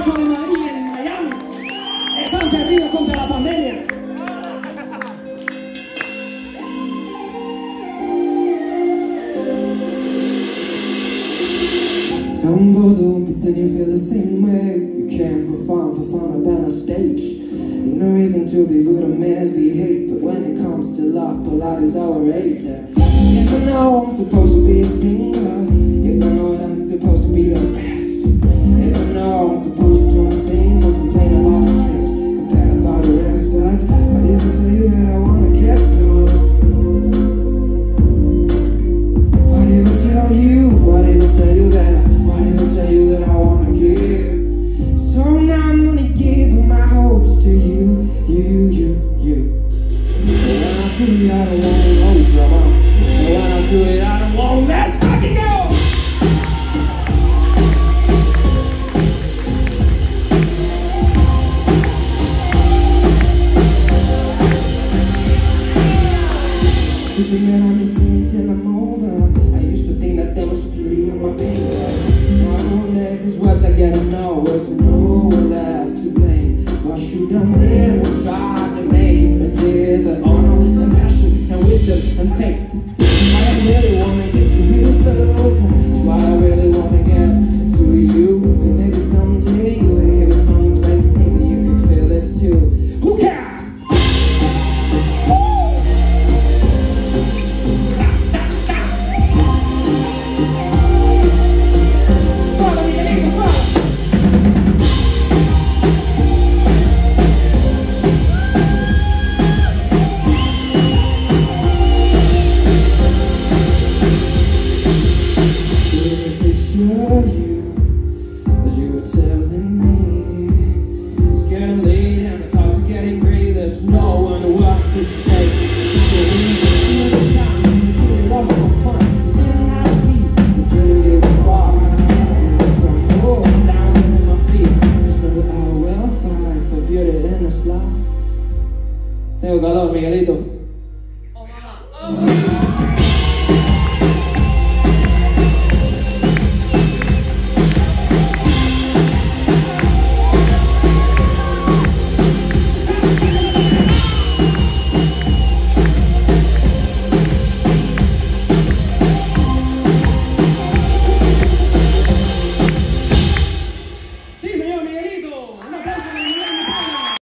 8 de Madrid en Miami. Eh, Están perdidos contra la pandemia. Don't bother pretend you feel the same way You came for fun, for fun up on a stage Ain't no reason to be rude or misbehave But when it comes to love, polite is overrated Yes, I know I'm supposed to be a singer Yes, I know that I'm supposed to Why I tell you that? I, why did I tell you that I wanna give? So now I'm gonna give all my hopes to you, you, you, you. When I do it, I don't want no drama. When I do it, I don't want let's Thinking that I'm missing until I'm over. I used to think that there was beauty in my pain. Now I wonder if these words I get know was no one left to blame. Why should I live and try to make a deal that honor and passion and wisdom and faith? I really wanna get you real close. Tengo calor, Miguelito. Oh,